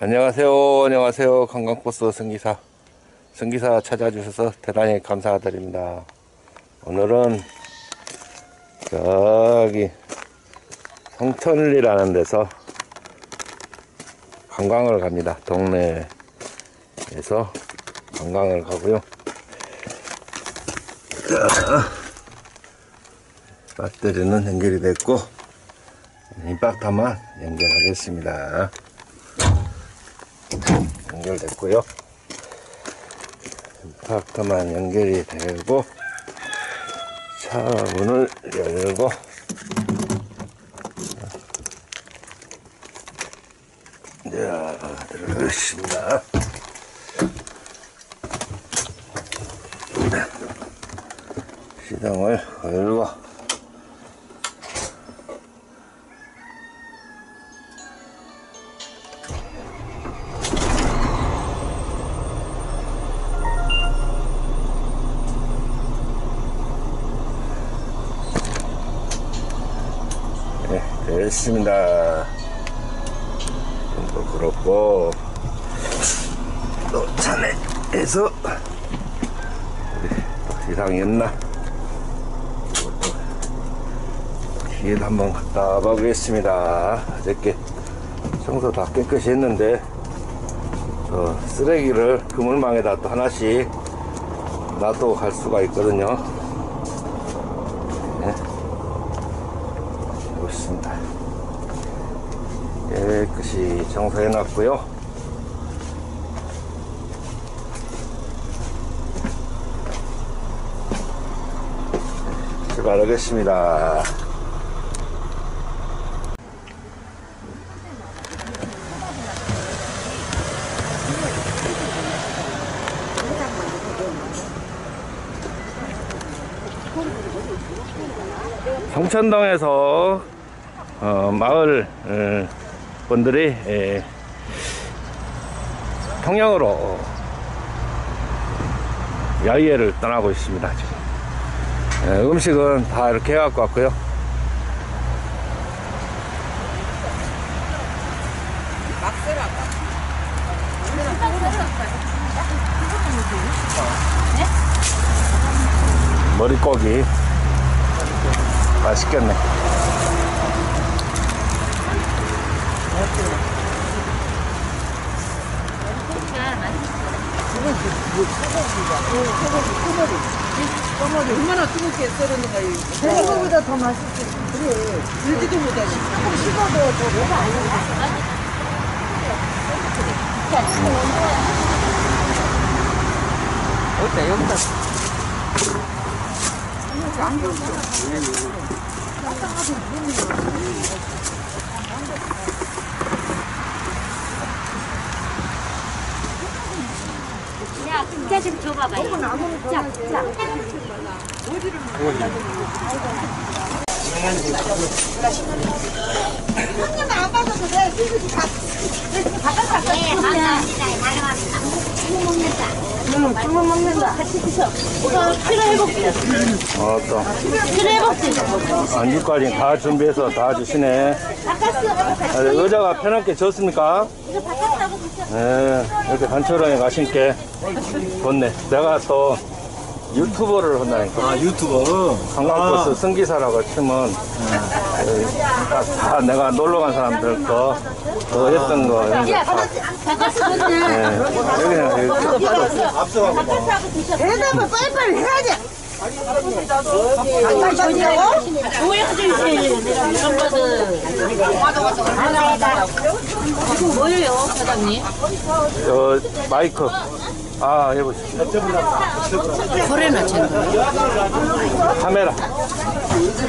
안녕하세요. 안녕하세요. 관광버스 승기사. 승기사 찾아주셔서 대단히 감사드립니다. 오늘은 저기 성천리라는 데서 관광을 갑니다. 동네에서 관광을 가고요. 자, 배터리는 연결이 됐고 임박타만 연결하겠습니다. 연결됐고요. 임박타만 연결이 되고 차 문을 열고 자 들어가겠습니다. 네, 됐습니다. 또 그렇고 또 이상이 있나? 뒤에 한번 갔다 와보겠습니다. 어저께 청소 다 깨끗이 했는데 또 쓰레기를 그물망에다 또 하나씩 놔두고 갈 수가 있거든요. 네. 보고 있습니다. 깨끗이 청소해 놨고요. 출발하겠습니다. 성천동에서 어, 마을 어, 분들이 예, 통영으로 야외를 떠나고 있습니다. 지금 예, 음식은 다 이렇게 해갖고 왔고요. 머릿고기 맛있겠네. 얼마나 뜨겁게 썰었는가 이 생각보다 더 맛있지. 그래. 들지도 못하고 조금 식어도 더 뭐가 아니야. 어때 여기다 야, 진짜 좀 줘봐봐. 자, 자. 네, 감사합니다. 사랑합니다. 먹는다. 응, 굶어 먹는다. 피로 회복제. 어, 또 피로 회복제. 안주까지 다 준비해서 다 주시네. 바카스, 아, 의자가 편하게 졌습니까? 이거 바카스하고 드셔. 네, 이렇게 단촐하게 맛있게 좋네. 내가 또 유튜버를 한다니까. 아 유튜버 관광버스 승기사라고 치면 다, 다 내가 놀러 간 사람들 거, 그 했던 거 이런 거 다. 네, 여기는 드셔. 대답을 빨리빨리 해야지. 하나에다. 지금 뭐예요, 사장님? 저 마이크. 아, 해보시죠. 코레나 chen 카메라.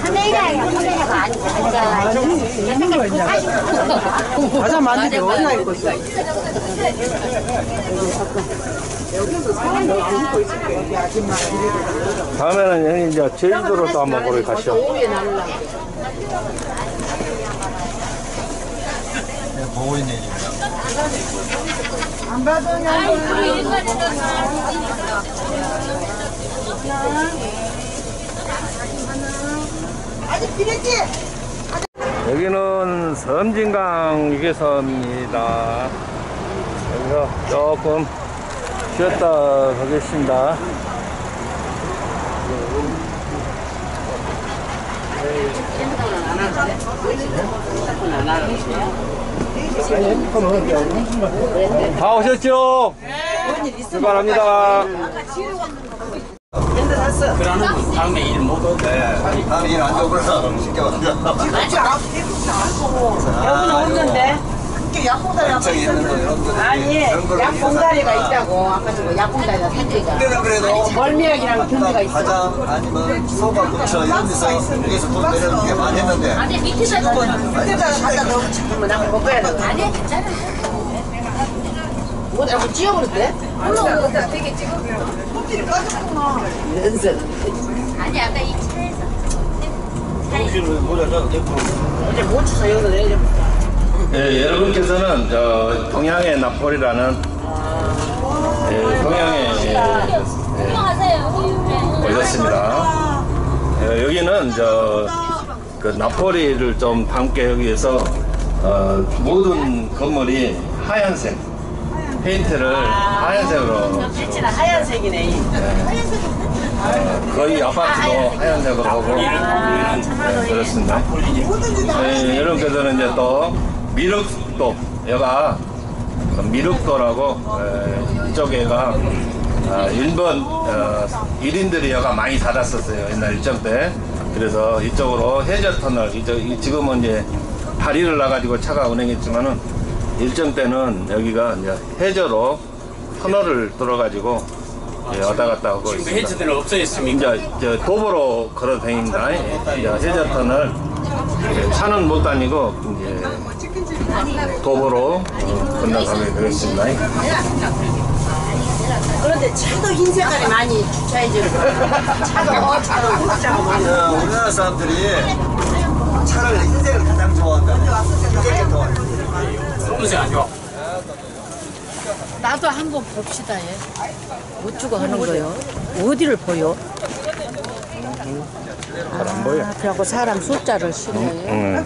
카메라야, 카메라가 아니야. 과자 많은데 어디나 입고 있어 다음에는 형님 이제 제주도로 또 한번 거기 가시죠. 보고 있 아직? 여기는 섬진강 휴게소입니다. 그래서 조금 쉬었다 가겠습니다. 다 오셨죠? 출발합니다. 다음에 일안 적으라 시켜봤다. 여기는 없는데. 거. 아니, 약봉다리가 있다고. 아까 저거 약봉다리가 산지가. 그때는 그래도 멀미약이랑 견디가 있어. 가장 아니면 소가 부처 이런 데서 여기서 돈 내려는 게 많이 했는데 아니 밑에다. 그때다가 갖다 넣으면 잠깐만 나먹어야 돼. 아니 괜찮아. 뭐 자꾸 찌워버렸대? 아니 아까 이 차에서. 어제 못 주서 여기서 내려. 네, 여러분께서는 저 동양의 나폴이라는 예, 동양의 예, 안녕하세요. 오셨습니다. 예, 여기는 저그 나폴리를 좀 담기 위해서 어, 모든 건물이 하얀색 페인트를 하얀색으로 빛이나 하얀색이네. 거의 아파트도 하얀색으로 하고 네, 그렇습니다. 네, 여러분께서는 이제 또 미륵도 여가 미륵도라고 에, 이쪽에가 아, 일본 어, 1인들이 여가 많이 살았었어요 옛날 일정 때 그래서 이쪽으로 해저 터널 이쪽 지금은 이제 다리를 나가지고 차가 운행했지만은 일정 때는 여기가 이제 해저로 터널을 뚫어가지고 예, 왔다 갔다 하고 있습니다. 해저들은 없어졌습니까? 이제 저 도보로 걸어 다닙니다. 이제 해저 터널 이제 차는 못 다니고 이제 도보로 어, 건너가게 되겠습니다. 그런데 차도 흰 색깔이 많이 주차해지는. 차도 차도 차가 많이. 어, 우리나라 사람들이 차를 흰색을 가장 좋아한다. 이렇게 좋아해. 검은색 안 좋아. 나도 한번 봅시다 얘. 못 주고 하는 거요. 어디를 보여? 잘 안 보여. 아, 그래갖고 사람 숫자를 실어요. 응.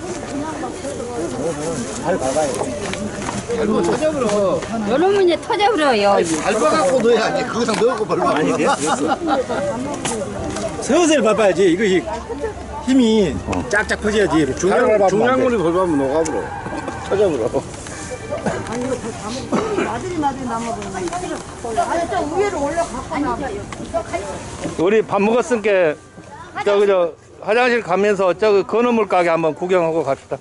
요놈은 이제 터져버려요. 밟아갖고 넣어야지. 거기서 넣고 벌면 아니 됐어. 서서히 밟아야지. 이것이 힘이 짝짝 퍼져야지. 중량, 중량물이 밟으면 녹아버려. 터져버려. 나들이 나들이 남아보는 아니 저 위로 올라가고 나. 우리 밥 먹었으니까 저기 저 화장실 가면서 저기 건어물 가게 한번 구경하고 갑시다.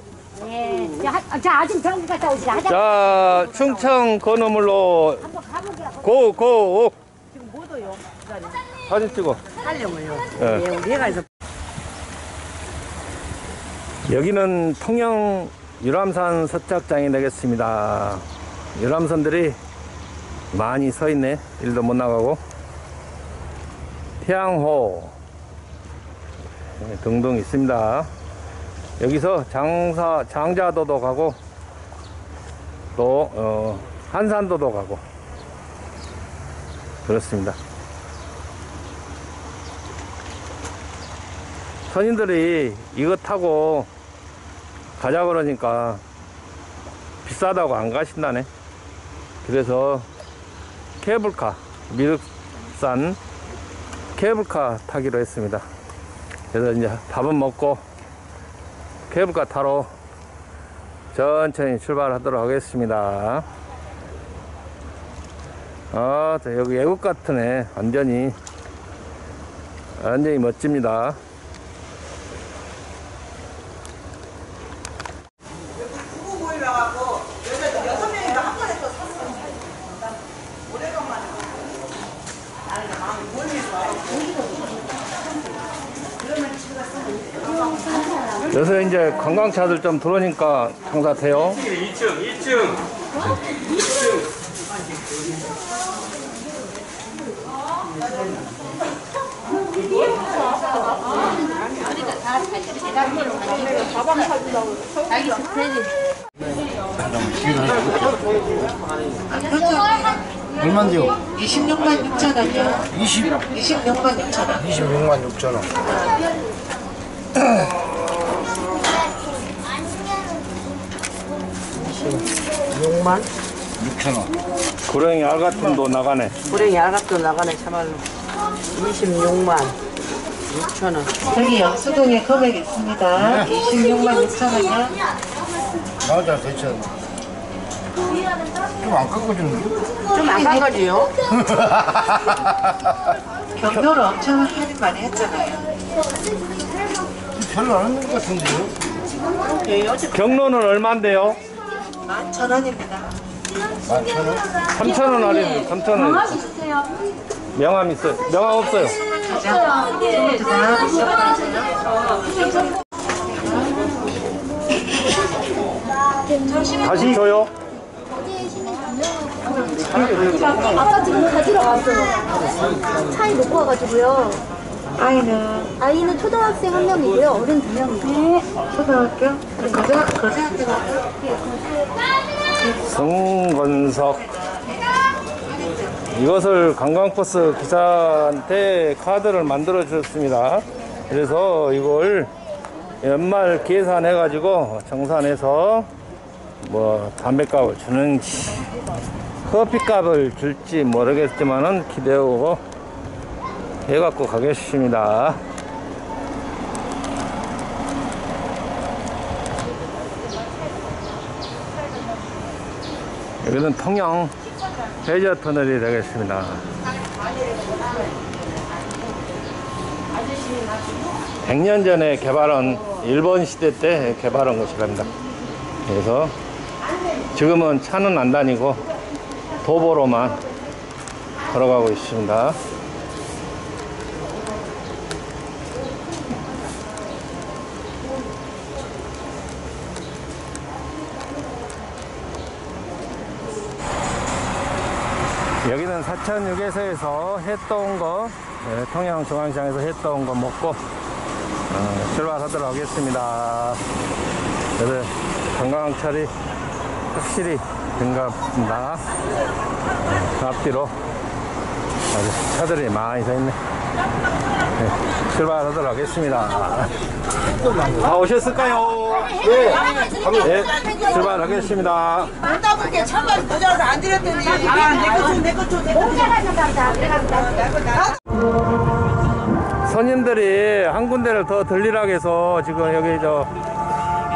예. 자, 아직 정리 갔다 오시라. 하자. 자, 충청 건어물로 한번 가보기라. 고, 고. 사진 찍어. 하려고요. 예. 예, 우리 해가지고 여기는 통영 유람선 서착장이 되겠습니다. 유람선들이 많이 서 있네. 일도 못 나가고. 태양호 네, 등등 있습니다. 여기서 장사 장자도도 가고 또 어, 한산도도 가고 그렇습니다. 선인들이 이거 타고 가자 그러니까 비싸다고 안 가신다네. 그래서 케이블카, 미륵산 케이블카 타기로 했습니다. 그래서 이제 밥은 먹고 케이블카 타러 천천히 출발하도록 하겠습니다. 아, 저 여기 외국 같으네. 완전히, 완전히 멋집니다. 요새 이제 관광차들 좀 들어오니까 장사 돼요. 2층, 2층. 얼마인데요? 26만 6천 원이요. 20, 26만 6천 원. 26만 6천 원. 용만 6천 원. 구렁이 알 같은 도 나가네. 불에 야각도 나가네 참말로 26만 6천 원 저기 영수동에 금액 있습니다. 26만 6천 원이요. 맞아, 대체. 좀안 깎아주는데? 좀안간 거지요? 경로를 엄청 할인 많이 했잖아요. 별로 안 하는 것 같은데요? 경로는 얼마인데요? 11,000 원입니다. 11,000원? 3,000원 할인, 3,000원. 명함 있어요. 명함 없어요. 가장 22만 다시 줘요. 아까 지금 가지러 왔어요. 차에 놓고 와가지고요. 아이는 아이는 초등학생 한 명이고요. 어른 두 명이요. 초등학교? 거자, 거자학교 성건석. 이것을 관광버스 기사한테 카드를 만들어 주셨습니다. 그래서 이걸 연말 계산해 가지고 정산해서 뭐 담배값을 주는지 커피값을 줄지 모르겠지만은 기대하고 해갖고 가겠습니다. 여기는 통영 해저 터널이 되겠습니다. 백년 전에 개발한 일본 시대 때 개발한 곳이랍니다. 그래서 지금은 차는 안 다니고 도보로만 걸어가고 있습니다. 사천유계소에서 해 떠온 거, 네, 통영중앙시장에서 해 떠온 거 먹고 어, 출발하도록 하겠습니다. 그래서 관광철이 확실히. 네, 앞뒤로 아주 차들이 많이 서 있네. 네, 출발하도록 하겠습니다. 다 오셨을까요? 네. 네, 출발하겠습니다. 따분게 참가서 모자라서 안 드렸더니 아내거줘내거줘내거 손님들이 한 군데를 더 들리라고 해서 지금 여기 저,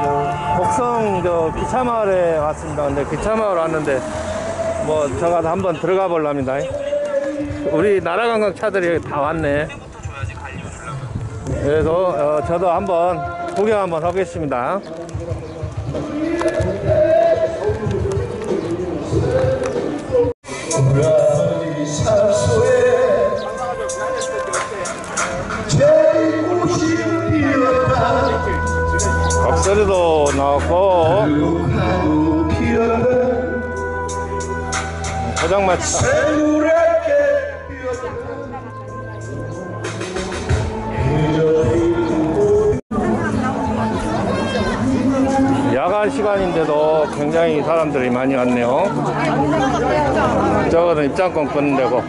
저 곡성 저 기차마을에 왔습니다. 근데 기차마을 왔는데 뭐 저가 한번 들어가 볼랍니다. 우리 나라 관광 차들이 다 왔네. 그래서 어, 저도 한번 구경 한번 하겠습니다. 박소리도 나왔고 포장마차 야간 시간인데도 굉장히 사람들이 많이 왔네요 저거는 입장권 끊는 데고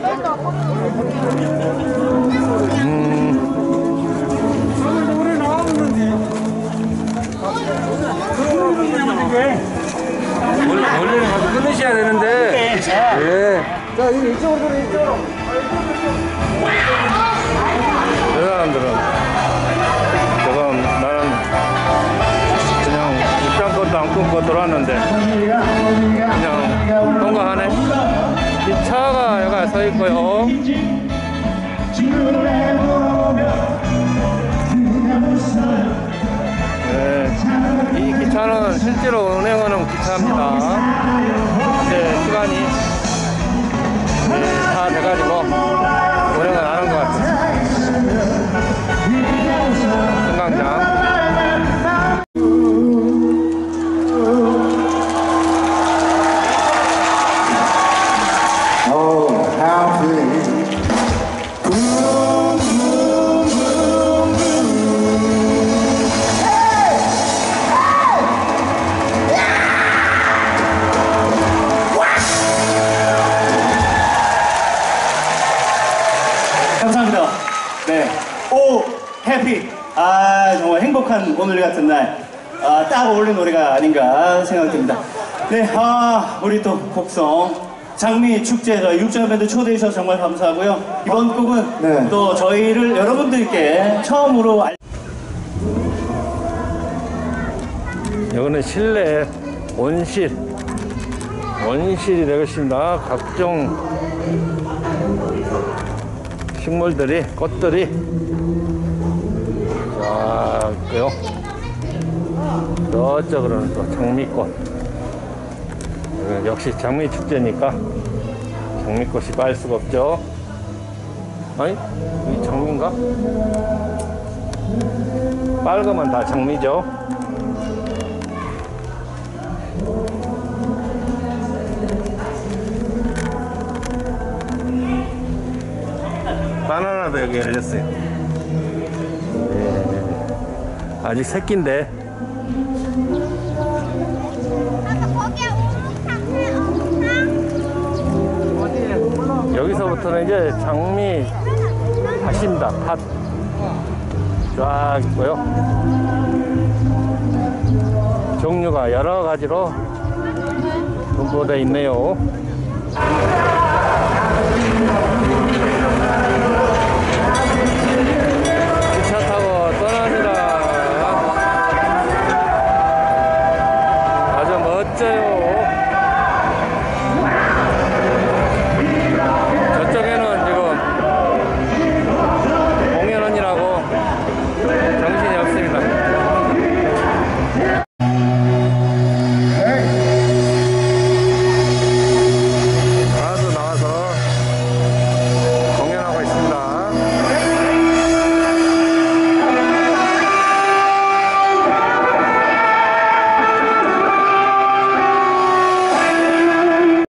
원래는 가서 끊으셔야 되는데. 예. 자, 이쪽으로. 그 사람들은 조금 나는 그냥 입장권도 안 끊고 들어왔는데 그냥 통과하네. 이 차가 여기 서 있고요. 네, 이 기차는 실제로 운행하는 기차입니다. 이제 시간이 감사합니다. 네. 오, 해피. 아, 정말 행복한 오늘 같은 날. 아, 딱 어울린 노래가 아닌가 생각됩니다. 네, 아, 우리 또 곡성. 장미 축제에서 육전 밴드 초대해 주셔서 정말 감사하고요. 이번 곡은 네. 또 저희를 여러분들께 처음으로 알... 이거는 실내 온실. 원실이 되겠습니다. 각종 식물들이 꽃들이. 자 있고요. 저쪽으로는 또 장미꽃. 여기는 역시 장미 축제니까 장미꽃이 빠질 수가 없죠. 아니 이 장미인가? 빨간만 다 장미죠 바나나도 여기 열렸어요. 예, 아직 새끼인데. 여기서부터는 이제 장미 밭입니다. 밭. 쫙 있고요. 종류가 여러 가지로 분포되어 있네요. 真 짜.